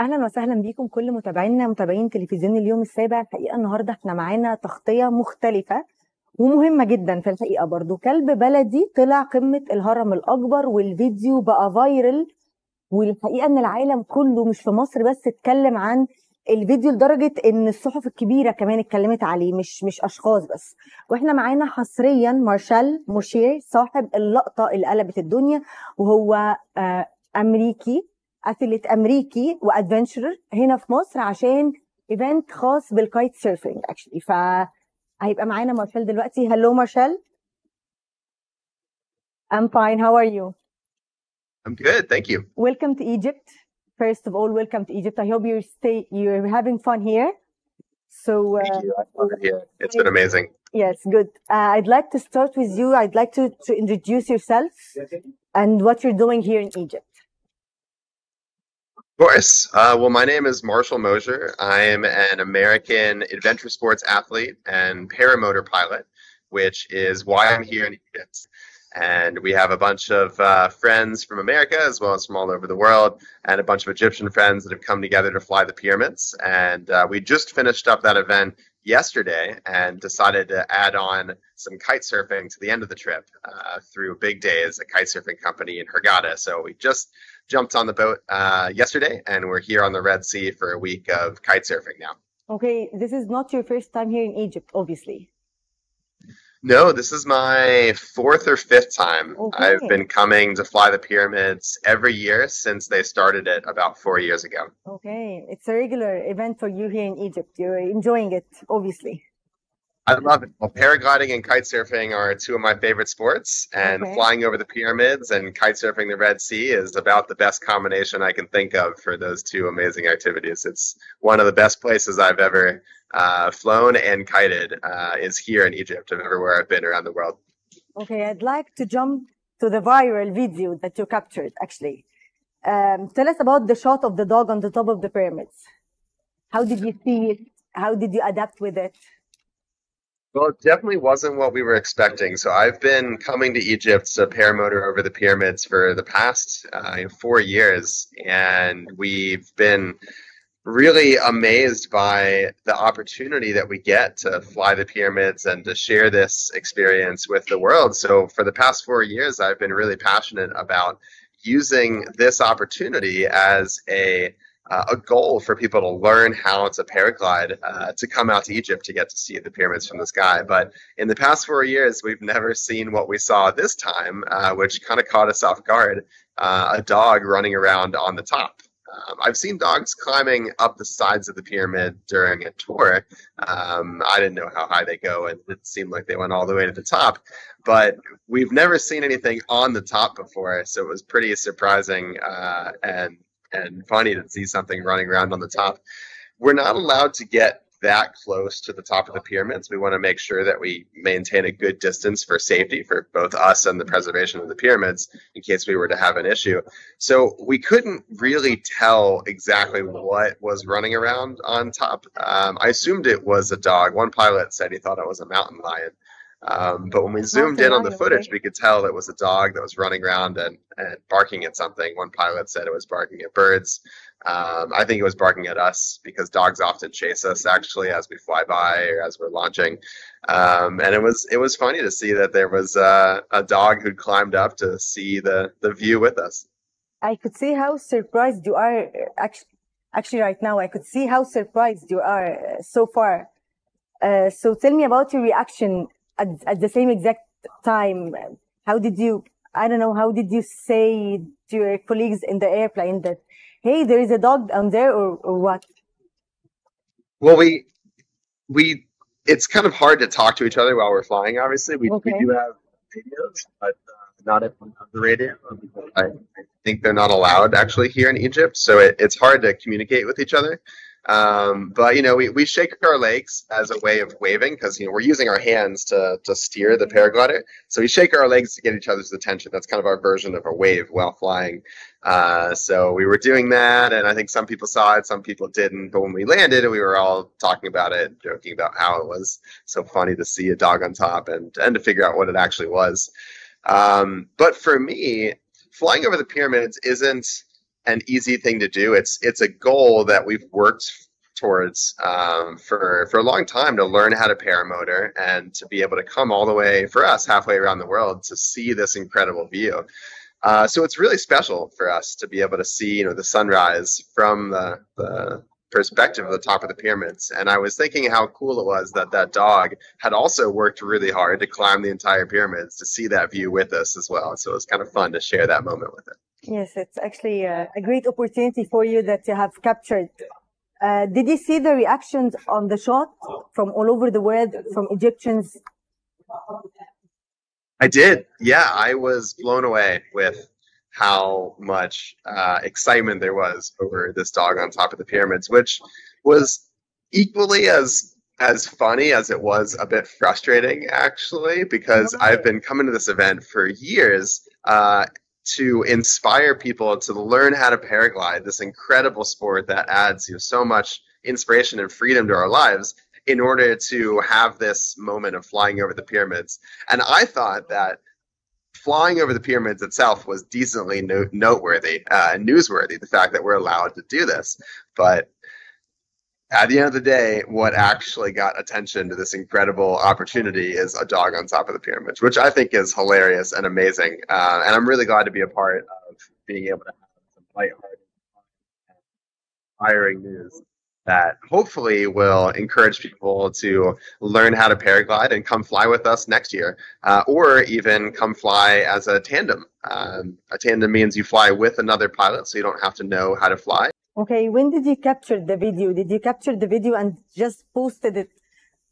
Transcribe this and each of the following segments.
أهلا وسهلا بيكم كل متابعينا متابعين تلفزيون اليوم السابع. الحقيقة النهارده إحنا معانا تغطية مختلفة ومهمة جدا في الحقيقة برضو. كلب بلدي طلع قمة الهرم الأكبر والفيديو بقى فايرل والحقيقة إن العالم كله مش في مصر بس اتكلم عن الفيديو لدرجة إن الصحف الكبيرة كمان اتكلمت عليه مش مش أشخاص بس. وإحنا معانا حصريا مارشال موشير صاحب اللقطة اللي قلبت الدنيا وهو آه، أمريكي. اثليت امريكي وادفنتشرر هنا في مصر عشان ايفنت خاص بالكايت سيرفنج اكشلي فهيبقى معانا مارشال دلوقتي هلو مارشال I'm fine how are you I'm good, thank you. welcome to Egypt first of all welcome to Egypt I hope you stay you're having fun here so uh, Thank you. I love it here. It's been amazing. yes good uh, I'd like to start with you I'd like to, to introduce yourself and what you're doing here in Egypt Of course. Uh, well, my name is Marshall Mosher. I am an American adventure sports athlete and paramotor pilot, which is why I'm here in Egypt. And we have a bunch of uh, friends from America as well as from all over the world, and a bunch of Egyptian friends that have come together to fly the pyramids. And uh, we just finished up that event yesterday and decided to add on some kite surfing to the end of the trip uh, through Big Days, a kite surfing company in Hurghada. So we just jumped on the boat uh, yesterday, and we're here on the Red Sea for a week of kite surfing now. okay this is not your first time here in Egypt obviously No, this is my fourth or fifth time. I've been coming to fly the pyramids every year since they started it about four years ago. Okay, it's a regular event for you here in Egypt. You're enjoying it, obviously. I love it. Well, paragliding and kite surfing are two of my favorite sports, and Okay. flying over the pyramids and kite surfing the Red Sea is about the best combination I can think of for those two amazing activities. It's one of the best places I've ever uh, flown and kited uh, is here in Egypt of everywhere I've been around the world. Okay, I'd like to jump to the viral video that you captured, actually. Um, tell us about the shot of the dog on the top of the pyramids. How did you see it? How did you adapt with it? Well, it definitely wasn't what we were expecting. So I've been coming to Egypt to paramotor over the pyramids for the past uh, four years, and we've been really amazed by the opportunity that we get to fly the pyramids and to share this experience with the world. So for the past four years, I've been really passionate about using this opportunity as a uh, a goal for people to learn how to paraglide uh, to come out to Egypt to get to see the pyramids from the sky. But in the past four years, we've never seen what we saw this time, uh, which kind of caught us off guard uh, a dog running around on the top. Um, I've seen dogs climbing up the sides of the pyramid during a tour. Um, I didn't know how high they go, and it seemed like they went all the way to the top. But we've never seen anything on the top before, so it was pretty surprising uh, and and funny to see something running around on the top. We're not allowed to get that close to the top of the pyramids. We want to make sure that we maintain a good distance for safety for both us and the preservation of the pyramids in case we were to have an issue. So we couldn't really tell exactly what was running around on top. Um, I assumed it was a dog. One pilot said he thought it was a mountain lion. Um, but when we zoomed in on the footage, we could tell it was a dog that was running around and, and barking at something. One pilot said it was barking at birds. Um, I think it was barking at us because dogs often chase us actually as we fly by or as we're launching. Um, and it was it was funny to see that there was uh, a dog who'd climbed up to see the the view with us. I could see how surprised you are. Actually, actually right now, I could see how surprised you are uh, so far. Uh, so tell me about your reaction at, at the same exact time. How did you, I don't know, how did you say to your colleagues in the airplane that, hey, there is a dog down there or, or what? Well, we we it's kind of hard to talk to each other while we're flying. Obviously, we, Okay. we do have radios, but uh, not everyone the radio. I, I think they're not allowed actually here in Egypt, so it, it's hard to communicate with each other. Um, but you know, we, we shake our legs as a way of waving because you know we're using our hands to to steer the paraglider. So we shake our legs to get each other's attention. That's kind of our version of a wave while flying. Uh, so we were doing that, and I think some people saw it, some people didn't. But when we landed, we were all talking about it, joking about how it was so funny to see a dog on top and and to figure out what it actually was. Um, but for me, flying over the pyramids isn't an easy thing to do. It's it's a goal that we've worked towards um, for for a long time to learn how to paramotor and to be able to come all the way for us halfway around the world to see this incredible view. Uh, so it's really special for us to be able to see you know the sunrise from the, the perspective of the top of the pyramids. And I was thinking how cool it was that that dog had also worked really hard to climb the entire pyramids to see that view with us as well. So it was kind of fun to share that moment with it. Yes, it's actually a, a great opportunity for you that you have captured. Uh, did you see the reactions on the shot from all over the world, from Egyptians? I did. Yeah, I was blown away with how much uh, excitement there was over this dog on top of the pyramids, which was equally as as funny as it was a bit frustrating, actually, because I've been coming to this event for years uh, to inspire people to learn how to paraglide, this incredible sport that adds you know, so much inspiration and freedom to our lives in order to have this moment of flying over the pyramids. And I thought that flying over the pyramids itself was decently no- noteworthy, uh, newsworthy, the fact that we're allowed to do this. But at the end of the day, what actually got attention to this incredible opportunity is a dog on top of the pyramids, which I think is hilarious and amazing. Uh, and I'm really glad to be a part of being able to have some lighthearted, inspiring news that hopefully will encourage people to learn how to paraglide and come fly with us next year, uh, or even come fly as a tandem. Um, a tandem means you fly with another pilot, so you don't have to know how to fly. Okay, when did you capture the video? Did you capture the video and just posted it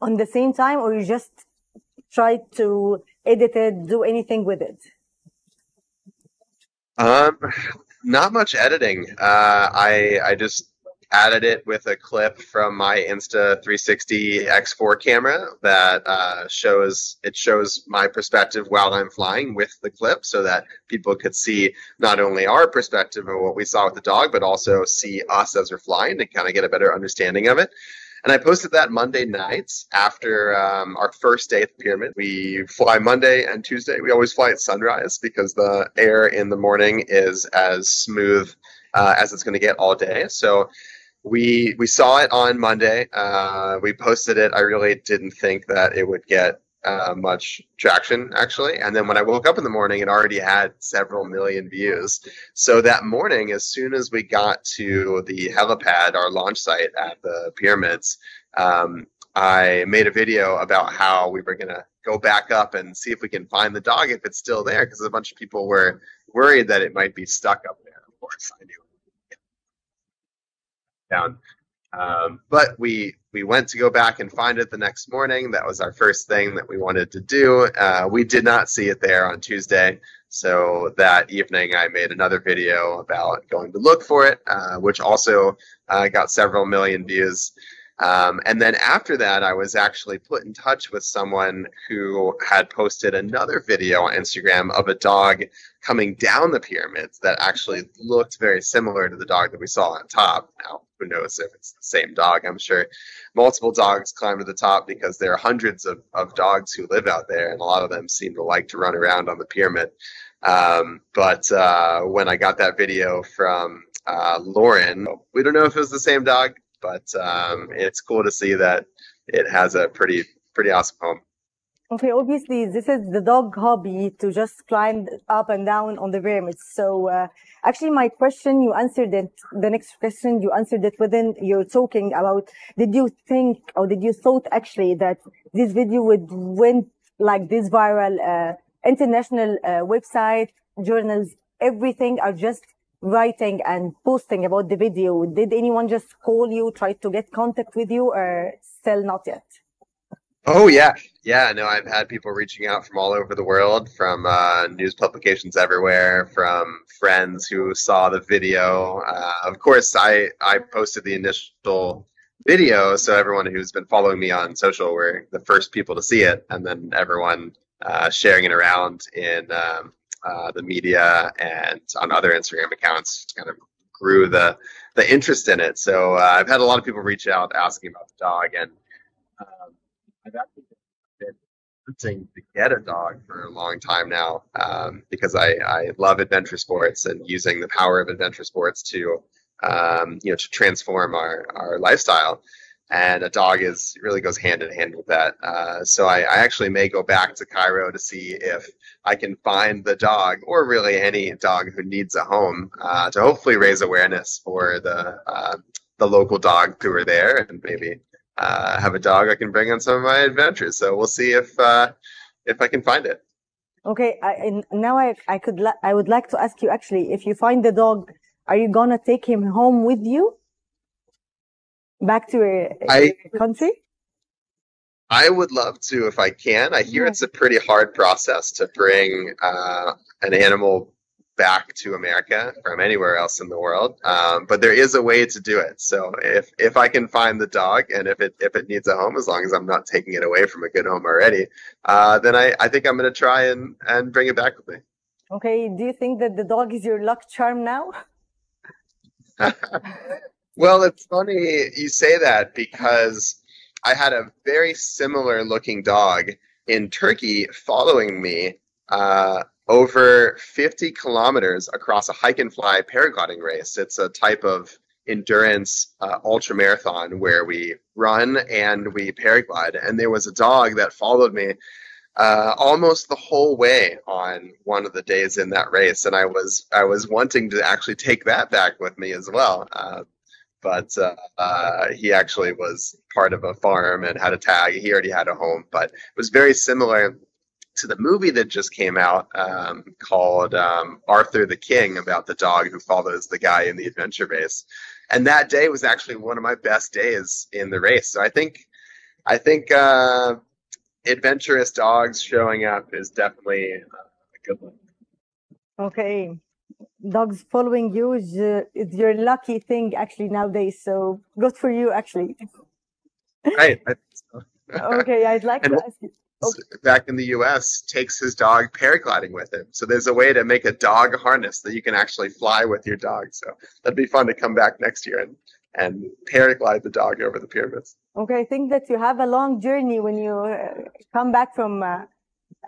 on the same time, or you just tried to edit it, do anything with it? Um, not much editing. Uh, I I just added it with a clip from my Insta 360 X4 camera that uh, shows it shows my perspective while I'm flying with the clip, so that people could see not only our perspective of what we saw with the dog, but also see us as we're flying to kind of get a better understanding of it. And I posted that Monday nights after um, our first day at the pyramid. We fly Monday and Tuesday. We always fly at sunrise because the air in the morning is as smooth uh, as it's going to get all day. So we we saw it on Monday. Uh, we posted it. I really didn't think that it would get uh, much traction actually. And then when I woke up in the morning, it already had several million views. So that morning, as soon as we got to the helipad, our launch site at the pyramids, um, I made a video about how we were gonna go back up and see if we can find the dog if it's still there, because a bunch of people were worried that it might be stuck up there. Of course, I knew down. Um, but we we went to go back and find it the next morning. That was our first thing that we wanted to do. Uh, we did not see it there on Tuesday, so that evening I made another video about going to look for it, uh, which also uh, got several million views. Um, and then after that, I was actually put in touch with someone who had posted another video on Instagram of a dog coming down the pyramids that actually looked very similar to the dog that we saw on top. Now, who knows if it's the same dog? I'm sure multiple dogs climb to the top because there are hundreds of, of dogs who live out there, and a lot of them seem to like to run around on the pyramid. Um, but uh, when I got that video from uh, Lauren, we don't know if it was the same dog but um, it's cool to see that it has a pretty pretty awesome home. Okay, obviously this is the dog hobby to just climb up and down on the pyramids. So uh, actually, my question you answered it. The next question you answered it within you're talking about. Did you think or did you thought actually that this video would went like this viral? Uh, international uh, website, journals, everything are just writing and posting about the video, did anyone just call you, try to get contact with you, or still not yet? Oh yeah, yeah. No, I've had people reaching out from all over the world, from uh, news publications everywhere, from friends who saw the video. Uh, of course, I I posted the initial video, so everyone who's been following me on social were the first people to see it, and then everyone uh, sharing it around in um, uh, the media and on other Instagram accounts kind of grew the the interest in it. So uh, I've had a lot of people reach out asking about the dog, and um, I've actually been wanting to get a dog for a long time now um, because I, I love adventure sports and using the power of adventure sports to um, you know to transform our, our lifestyle and a dog is really goes hand in hand with that uh, so I, I actually may go back to Cairo to see if I can find the dog or really any dog who needs a home uh, to hopefully raise awareness for the uh, the local dogs who are there and maybe uh, have a dog I can bring on some of my adventures. So we'll see if uh, if I can find it. Okay, I, now I I could I would like to ask you actually if you find the dog, are you gonna take him home with you back to your, I- your country? I would love to if I can. I hear Yeah. it's a pretty hard process to bring uh, an animal back to America from anywhere else in the world, um, but there is a way to do it. So if if I can find the dog and if it if it needs a home, as long as I'm not taking it away from a good home already, uh, then I, I think I'm going to try and and bring it back with me. Okay, do you think that the dog is your luck charm now? Well, it's funny you say that because I had a very similar looking dog in Turkey following me uh, over 50 kilometers across a hike and fly paragliding race. It's a type of endurance uh, ultra marathon where we run and we paraglide. And there was a dog that followed me uh, almost the whole way on one of the days in that race, and I was I was wanting to actually take that back with me as well. Uh, but uh, uh, he actually was part of a farm and had a tag. He already had a home, but it was very similar to the movie that just came out um, called um, Arthur the King about the dog who follows the guy in the adventure race. And that day was actually one of my best days in the race. So I think, I think uh, adventurous dogs showing up is definitely uh, a good one. Okay, dogs following you is, uh, is your lucky thing actually nowadays. So good for you actually. Right. I so. Okay, I'd like And to ask you. back in the US takes his dog paragliding with him. So there's a way to make a dog harness that you can actually fly with your dog. So that'd be fun to come back next year and, and paraglide the dog over the pyramids. Okay, I think that you have a long journey when you uh, come back from uh,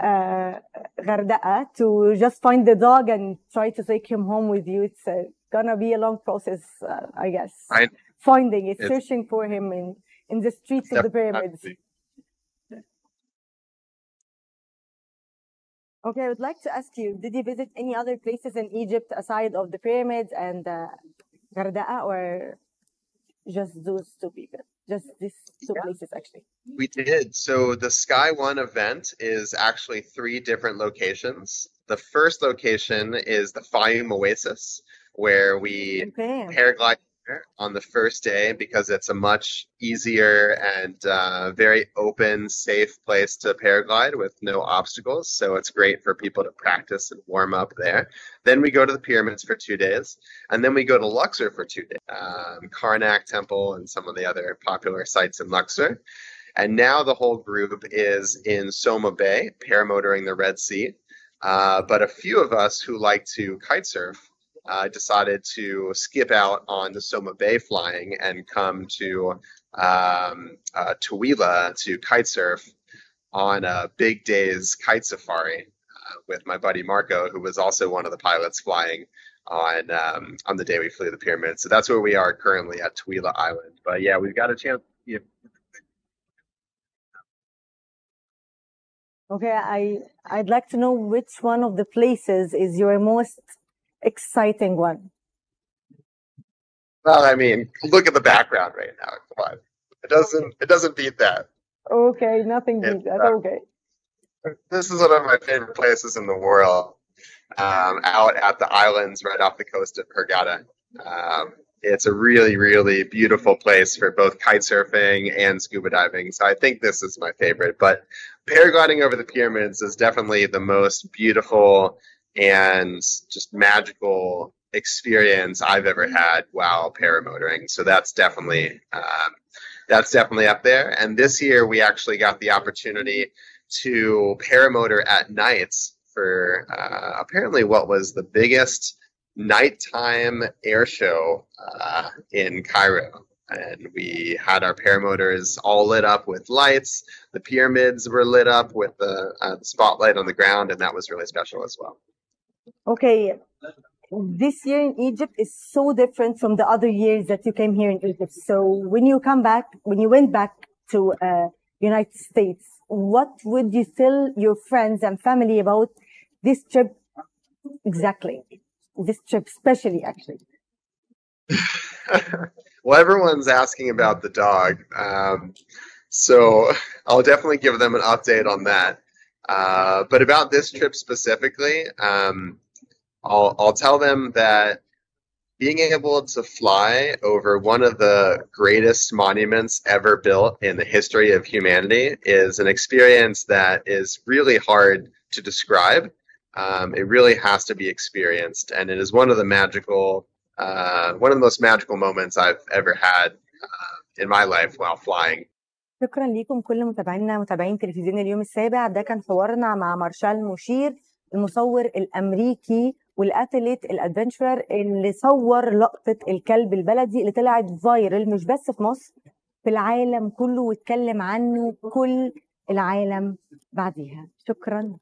uh, to just find the dog and try to take him home with you. It's uh, gonna be a long process, uh, I guess. I- Finding it, It's- searching for him in, in the streets of the pyramids. Okay, I would like to ask you, did you visit any other places in Egypt aside of the pyramids and uh, Garda'a or just those two people? Just these two Yeah. places actually. We did. So the Sky One event is actually three different locations. The first location is the Fayum Oasis, where we Okay. paraglide there on the first day because it's a much easier and uh, very open, safe place to paraglide with no obstacles. So it's great for people to practice and warm up there. Then we go to the pyramids for two days, and then we go to Luxor for two days, um, Karnak Temple and some of the other popular sites in Luxor. And now the whole group is in Soma Bay, paramotoring the Red Sea. Uh, but a few of us who like to kite uh, decided to skip out on the Soma Bay flying and come to um, uh, Tawila to kitesurf on a big day's kite safari uh, with my buddy Marco, who was also one of the pilots flying on um, on the day we flew the pyramids. So that's where we are currently at Tawila Island. But yeah, we've got a chance. Yeah, Okay, I I'd like to know which one of the places is your most exciting one. well, I mean, look at the background right now. Come on, it doesn't it doesn't beat that. Okay, nothing beats that. uh, Okay. This is one of my favorite places in the world. Um, out at the islands right off the coast of Hurghada. Um, it's a really, really beautiful place for both kite surfing and scuba diving. So I think this is my favorite. But paragliding over the pyramids is definitely the most beautiful and just magical experience I've ever had while paramotoring. So that's definitely um, that's definitely up there. And this year we actually got the opportunity to paramotor at nights for uh, apparently what was the biggest nighttime air show uh, in Cairo. and we had our paramotors all lit up with lights. The pyramids were lit up with the, uh, the spotlight on the ground, and that was really special as well. Okay, this year in Egypt is so different from the other years that you came here in Egypt. So when you come back, when you went back to uh, United States, what would you tell your friends and family about this trip exactly? This trip, especially actually. well, everyone's asking about the dog. Um, so I'll definitely give them an update on that. Uh, but about this trip specifically, um, I'll, I'll tell them that being able to fly over one of the greatest monuments ever built in the history of humanity is an experience that is really hard to describe. Um, it really has to be experienced, and it is one of the magical, uh, one of the most magical moments I've ever had uh, in my life while flying. شكرا ليكم كل متابعينا متابعين تلفزيون اليوم السابع. ده كان حوارنا مع مارشال مشير المصور الأمريكي والأتليت الادفنتشرر اللي صور لقطة الكلب البلدي اللي طلعت فايرل مش بس في مصر في العالم كله واتكلم عنه كل العالم بعديها. شكرا.